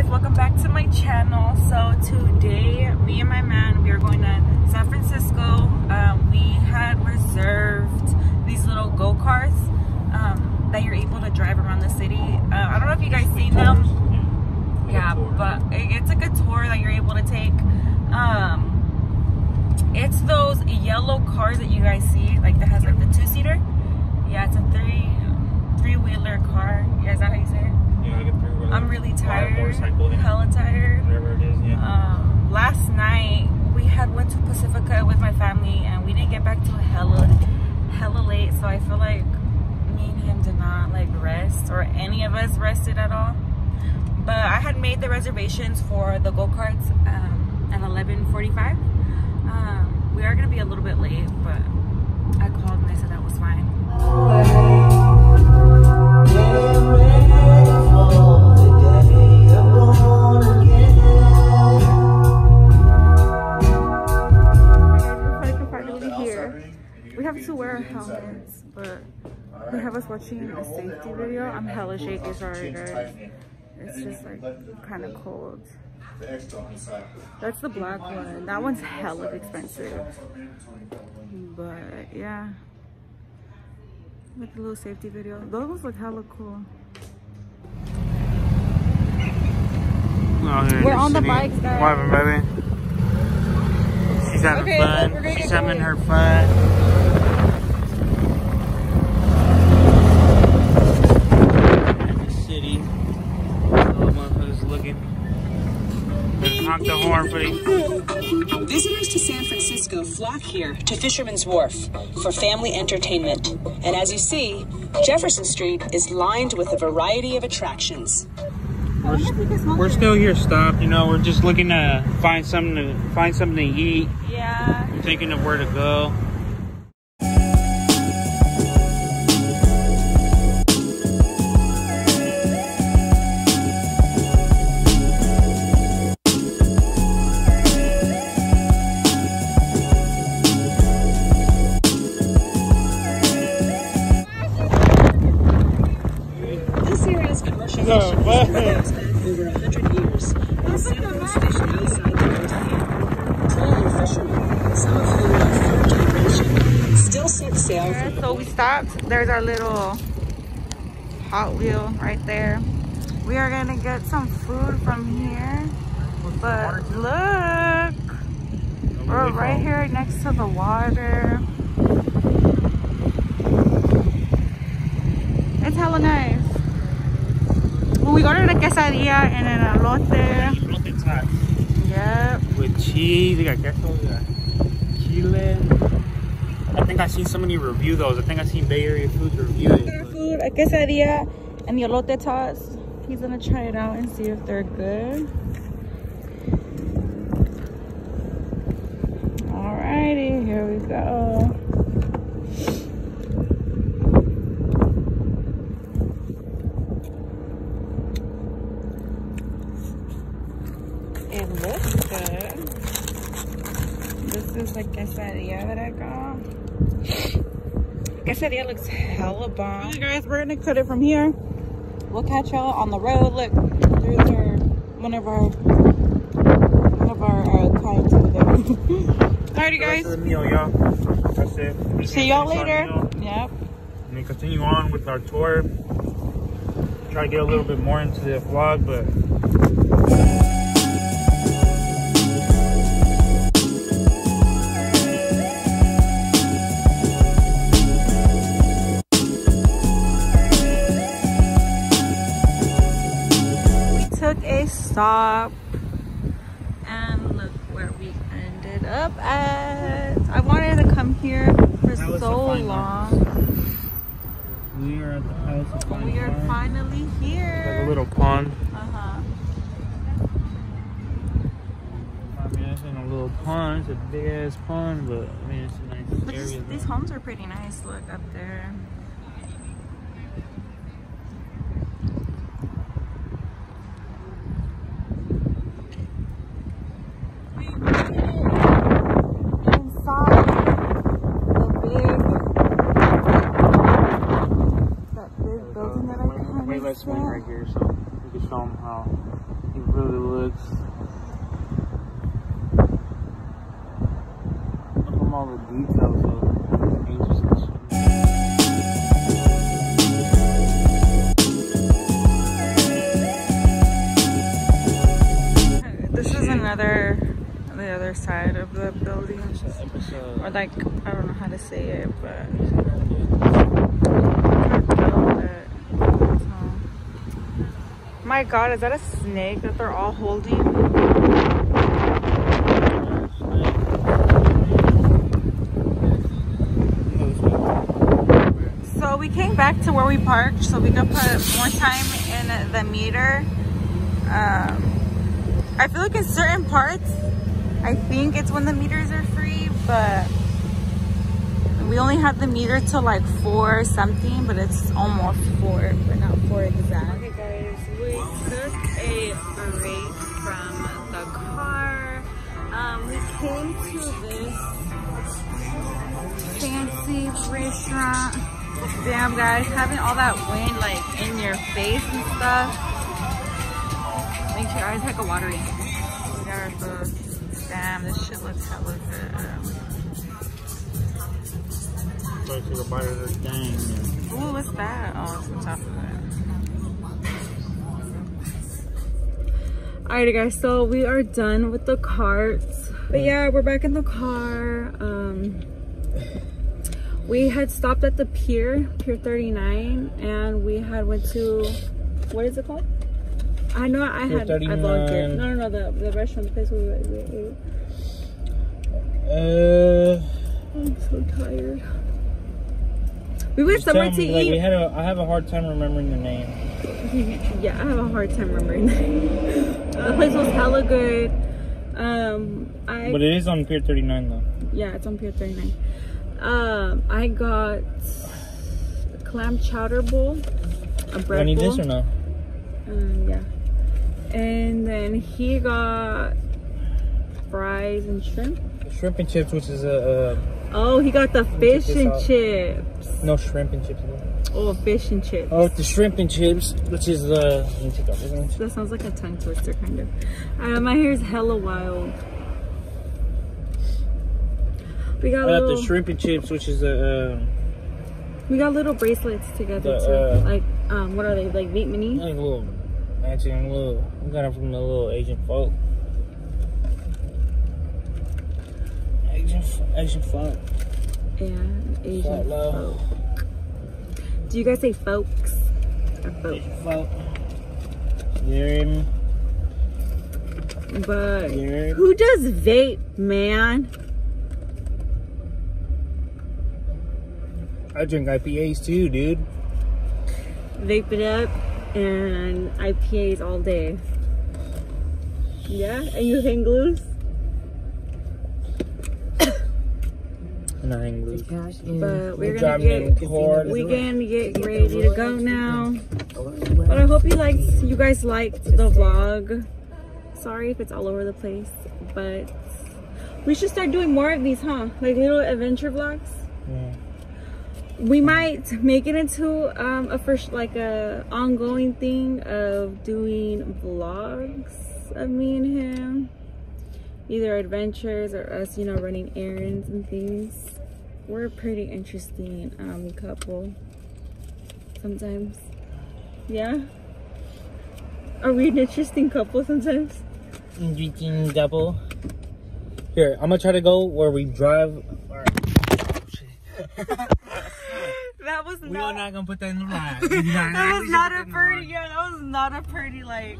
guys welcome back to my channel. So today me and my man we are going to san francisco. Um, we had reserved these little go-karts um, that you're able to drive around the city. Uh, i don't know if you guys seen them. Yeah but it's like a tour that you're able to take. Um, it's those yellow cars that you guys see like that has like the two-seater. Yeah it's a three three-wheeler car. Yeah is that how you say it Yeah, like a three-wheeler. I'm really tired, motorcycle, yeah. hella tired. Whatever it is, yeah. Um, last night we had went to Pacifica with my family and we didn't get back till hella, hella late. So I feel like me and him did not like rest or any of us rested at all. But I had made the reservations for the go karts um, at 11:45. Um, we are gonna be a little bit late, but I called and they said that was fine. We're We have to wear helmets, but they have us watching a safety video. I'm hella shaky, sorry guys. It's just like kind of cold. That's the black one. That one's hella expensive. But yeah. Like a little safety video. Those ones look hella cool. Oh, We're on the bikes, guys. What happened, baby? She's having Okay, fun. She's having her fun. In the city. Little motherfuckers looking. Let's honk the horn for the. Visitors to San Francisco flock here to Fisherman's Wharf for family entertainment. And as you see, Jefferson Street is lined with a variety of attractions. We're still here stopped, you know, we're just looking to find something to find something to eat. Yeah. We're thinking of where to go. Fishing what? has been back over 100 years. And sailboats fished outside the here. Today, fishermen, some of whom are third generation, still set sail from So we stopped. There's our little Hot Wheel right there. We are gonna get some food from here. But look, we're right here next to the water. It's hella nice. When we to the quesadilla and an elote. At that. With cheese, we got queso, we got chile. I think I seen somebody review those. I think I seen Bay Area Foods review it. Our food, a quesadilla and the elote tots. He's gonna try it out and see if they're good. Alrighty, here we go. It looks good. This is the quesadilla that I got. Quesadilla looks hella bomb. Alright guys, we're gonna cut it from here. We'll catch y'all on the road. Look, there's our one of our one of our uh, clients over there. Alrighty That's guys, the meal, y'all. That's it. see y'all later. Yep. And we continue on with our tour. Try to get a little bit more into the vlog, but stop and look where we ended up at. I wanted to come here for That was a so long. we are at the house of Fine We are Wine. finally Like a here. little pond. Uh-huh. I mean, it's in a little pond. It's a big ass pond, but I mean, it's a nice But this, these homes are pretty nice. Look up there. Inside the big, that big building that I Wait, kind wait, of let's swing right here so we can show them how you really looks. Look at all the details of. This is another, the other side of the building. Or like, I don't know how to say it, but. My god, is that a snake that they're all holding? So we came back to where we parked so we could put more time in the meter. Um, I feel like in certain parts, I think it's when the meters are free, but we only have the meter till like four something, but it's almost four, but not four exact. Came to this fancy restaurant. Damn guys, having all that wind like in your face and stuff. Makes your eyes hecka watery. We got our food. Damn, this shit looks hella good. So I took a bite of this thing. Ooh, what's that? Oh, it's on top of it. Alright guys, so we are done with the carts. But yeah, we're back in the car. Um we had stopped at the pier, Pier 39, and we had went to what is it called? I know I had I vlogged it. 39. No no no the, the restaurant, the place we we- we- Uh, I'm so tired. We went somewhere to like, eat. we had a, I have a hard time remembering the name. yeah, I have a hard time remembering that. the place was hella good. Um, I But it is on Pier 39 though. yeah, it's on Pier 39. Um, I got a clam chowder bowl, a Do bread I need bowl. this or no? Um, yeah, and then he got fries and shrimp. Shrimp and chips, which is a Oh, he got the fish and out. chips. uh, no shrimp and chips. Oh, fish and chips. Oh, the shrimp and chips, which is the. Let me take off this one. That sounds like a tongue twister, kind of. Uh, my is hella wild. We got I got little, the shrimp and chips, which is a. Uh, we got little bracelets together The, too. uh, like, um, what are they? Like meat mini? like a little matching a little. We got it from the little Asian folk. Asian, Asian folk. Yeah, Asian folk. Do you guys say folks or folk? Asian folk. You hear me? But You hear me? who does vape, man? I drink IPAs too, dude. Vape it up and IPAs all day. Yeah, and you hang loose. And I hang loose. But We're we're gonna in get hard. we gonna get ready to go now. But I hope you liked you guys liked the vlog. Sorry if it's all over the place, but we should start doing more of these, huh? Like little adventure vlogs. Yeah. We might make it into um, a first like a ongoing thing of doing vlogs of me and him. Either adventures or us, you know, running errands and things. We're a pretty interesting um, couple. Sometimes. Yeah? Are we an interesting couple sometimes? interesting double. Here, I'm gonna try to go where we drive. That was We are not, not gonna put that in the vlog. that was not a pretty yeah, that was not a pretty like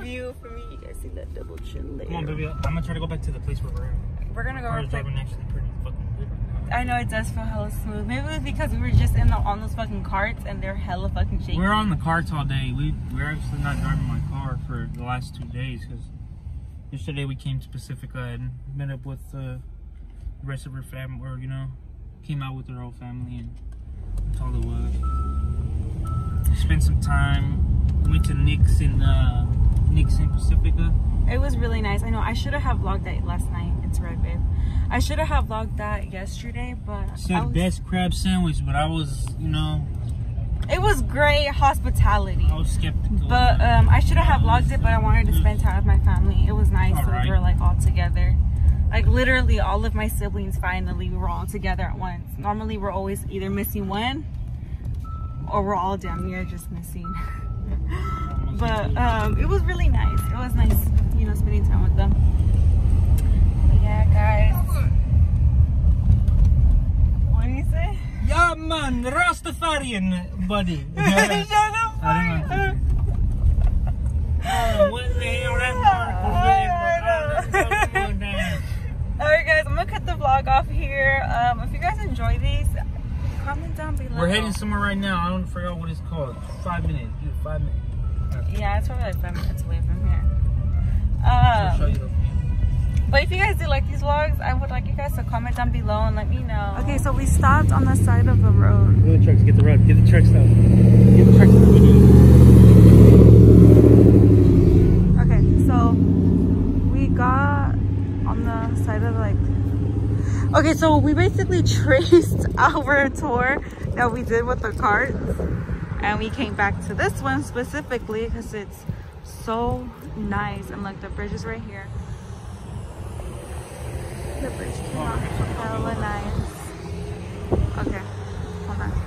view for me. You guys see that double chin there. Come on, baby. I'm gonna try to go back to the place where we're at. We're gonna go Car real is quick. driving actually pretty fucking good. I know it does feel hella smooth. Maybe it was because we were just in the on those fucking carts and they're hella fucking shaky. We're on the carts all day. We we're actually not driving my car for the last two days because yesterday we came to Pacifica and met up with uh, the rest of her family, or you know, came out with her whole family and that's all it. Spent some time. Went to Nick's in uh, Nick's in Pacifica. It was really nice. I know I should have vlogged that last night. It's right, babe. I should have vlogged that yesterday, but I Said was, best crab sandwich, but I was, you know, It was great hospitality. I was skeptical. But um, I should have vlogged it, but I wanted to spend time with my family. It was nice. that We were like all together. Like literally all of my siblings finally we were all together at once. Normally we're always either missing one or we're all damn near just missing. but um, it was really nice. It was nice, you know, spending time with them. But yeah, guys. What do you say? yeah, man, Rastafarian, buddy. Shut up. I don't know. Oh, what the hell that Mark was there? Alright guys, I'm gonna cut the vlog off here. Um, if you guys enjoy these, comment down below. We're heading somewhere right now. I don't forget what it's called. Five minutes, dude. Five minutes. Yeah, it's probably like five minutes away from here. Um, you the view. but if you guys do like these vlogs, I would like you guys to comment down below and let me know. Okay, so we stopped on the side of the road. Get the trucks. Get the run. Get the trucks out. Get the trucks out. Okay, so we got on the side of like Okay, so we basically traced our tour that we did with the carts and we came back to this one specifically because it's so nice and like the bridge is right here. The bridge came out hella nice okay hold on.